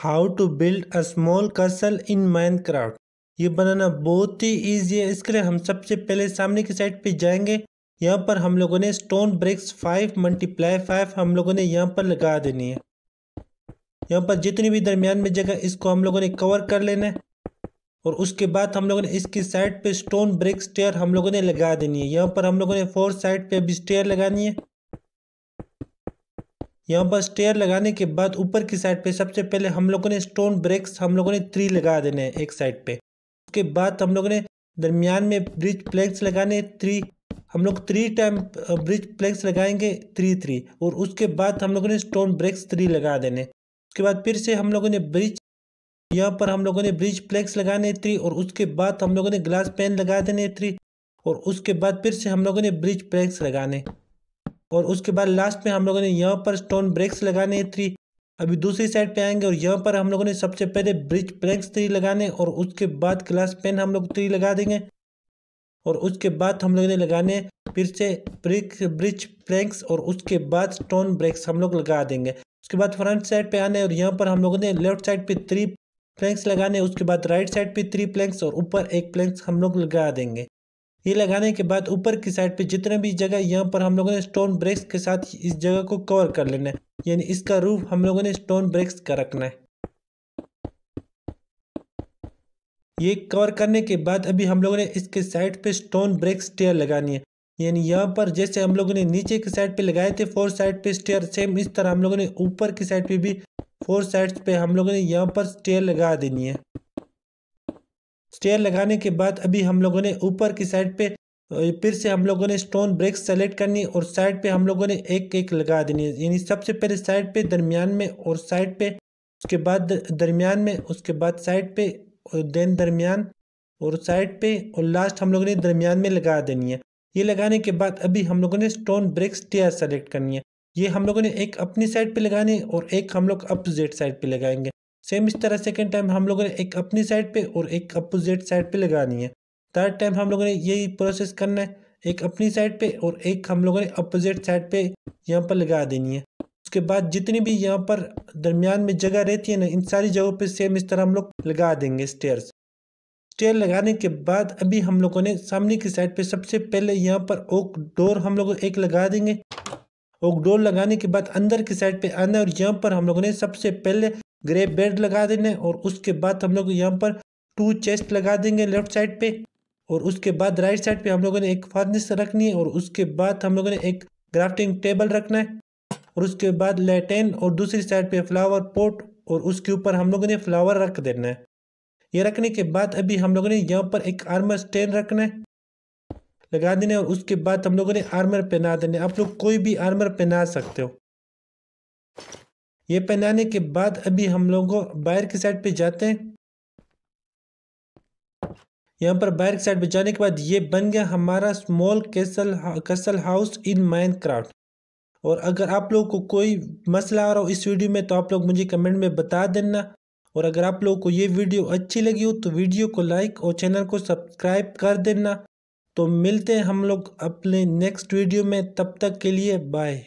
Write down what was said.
How to build a small castle in Minecraft ये बनाना बहुत ही easy है। इसके लिए हम सबसे पहले सामने की साइड पे जाएँगे। यहाँ पर हम लोगों ने stone bricks five multiply five हम लोगों ने यहाँ पर लगा देनी है। यहाँ पर जितनी भी दरमियान में जगह, इसको हम लोगों ने कवर कर लेना है। और उसके बाद हम लोगों ने इसकी साइड पे स्टोन ब्रिक स्टेयर हम लोगों ने लगा देनी है। यहाँ पर हम लोगों ने फोर साइड पे भी स्टेयर लगानी है। यहाँ पर स्टेयर लगाने के बाद ऊपर की साइड पे सबसे पहले हम लोगों ने स्टोन ब्रेक्स हम लोगों ने थ्री लगा देने हैं एक साइड पे। उसके बाद हम लोगों ने दरमियान में ब्रिज प्लेक्स लगाने थ्री हम लोग थ्री टाइम ब्रिज प्लेक्स लगाएँगे थ्री थ्री और उसके बाद हम लोगों ने स्टोन ब्रेक्स थ्री लगा देने उसके बाद फिर से हम लोगों ने ब्रिज यहाँ पर हम लोगों ने ब्रिज प्लेक्स लगाने थ्री और उसके बाद हम लोगों ने ग्लास पेन लगा देने थ्री और उसके बाद फिर से हम लोगों ने ब्रिज प्लेक्स लगाने और उसके बाद लास्ट में हम लोगों ने यहाँ पर स्टोन ब्रेक्स लगाने हैं थ्री अभी दूसरी साइड पे आएँगे और यहाँ पर हम लोगों ने सबसे पहले ब्रिज प्लैंक्स थ्री लगाने और उसके बाद ग्लास पेन हम लोग थ्री लगा देंगे। और उसके बाद हम लोगों ने लगाने फिर से ब्रिक ब्रिज प्लैंक्स और उसके बाद स्टोन ब्रेक्स हम लोग लगा देंगे। उसके बाद फ्रंट साइड पे आने और यहाँ पर हम लोगों ने लेफ़्ट साइड पे थ्री प्लैंक्स लगाने, उसके बाद राइट साइड पे थ्री प्लैंक्स और ऊपर एक प्लैंक्स हम लोग लगा देंगे। ये लगाने के बाद ऊपर की साइड पे जितने भी जगह यहाँ पर हम लोगों ने स्टोन ब्रेक्स के साथ इस जगह को कवर कर लेना है। यानी इसका रूफ हम लोगों ने स्टोन ब्रेक्स का रखना है। ये कवर करने के बाद अभी हम लोगों ने इसके साइड पे स्टोन ब्रेक स्टेयर लगानी है। यानी यहाँ पर जैसे हम लोगों ने नीचे की साइड पे लगाए थे फोर साइड पे स्टेयर सेम इस तरह हम लोगों ने ऊपर की साइड पे भी फोर साइड पे हम लोगों ने यहाँ पर स्टेयर लगा देनी है। स्टेयर लगाने के बाद अभी हम लोगों ने ऊपर की साइड पे फिर से हम लोगों ने स्टोन ब्रेक्स सेलेक्ट करनी और साइड पे हम लोगों ने एक एक लगा देनी। है यानी सबसे पहले साइड पे, दरमियान में और साइड पे, उसके बाद दरमियान में, उसके बाद साइड पे, और देन दरमियान और साइड पे और लास्ट हम लोगों ने दरमियान में लगा देनी है। ये लगाने के बाद अभी हम लोगों ने स्टोन ब्रेक स्टेयर सेलेक्ट करनी है। ये हम लोगों ने एक अपनी साइड पे लगानी और एक हम लोग अपोजिट साइड पे लगाएँगे। सेम इस तरह सेकेंड टाइम हम लोगों ने एक अपनी साइड पे और एक अपोजिट साइड पे लगानी है। थर्ड टाइम हम लोगों ने यही प्रोसेस करना है, एक अपनी साइड पे और एक हम लोगों ने अपोजिट साइड पे यहाँ पर लगा देनी है। उसके बाद जितनी भी यहाँ पर दरमियान में जगह रहती है ना, इन सारी जगहों पे सेम इस तरह हम लोग लगा देंगे स्टेयर्स स्टेयर लगाने के बाद अभी हम लोगों ने सामने की साइड पे सबसे पहले यहाँ पर ओक डोर हम लोग एक लगा देंगे। ओक डोर लगाने के बाद अंदर की साइड पे आना है और यहाँ पर हम लोगों ने सबसे पहले ग्रे बेल्ट लगा देने और उसके बाद हम लोग यहाँ पर टू चेस्ट लगा देंगे लेफ़्ट साइड पे और उसके बाद राइट साइड पे हम लोगों ने एक फर्निस रखनी है और उसके बाद हम लोगों ने एक ग्राफ्टिंग टेबल रखना है और उसके बाद लेटेन और दूसरी साइड पे फ्लावर पोट और उसके ऊपर हम लोगों ने फ्लावर रख देना है। ये रखने के बाद अभी हम लोगों ने यहाँ पर एक आर्मर स्टैंड रखना है। लगा देने और उसके बाद हम लोगों ने आर्मर पहना देने। आप लोग कोई भी आर्मर पहना सकते हो। ये पहनाने के बाद अभी हम लोगों बाहर की साइड पे जाते हैं। यहाँ पर बाहर की साइड पे जाने के बाद ये बन गया हमारा small castle castle house in Minecraft और अगर आप लोगों को कोई मसला आ रहा हो इस वीडियो में तो आप लोग मुझे कमेंट में बता देना। और अगर आप लोगों को ये वीडियो अच्छी लगी हो तो वीडियो को लाइक और चैनल को सब्सक्राइब कर देना। तो मिलते हैं हम लोग अपने नेक्स्ट वीडियो में, तब तक के लिए बाय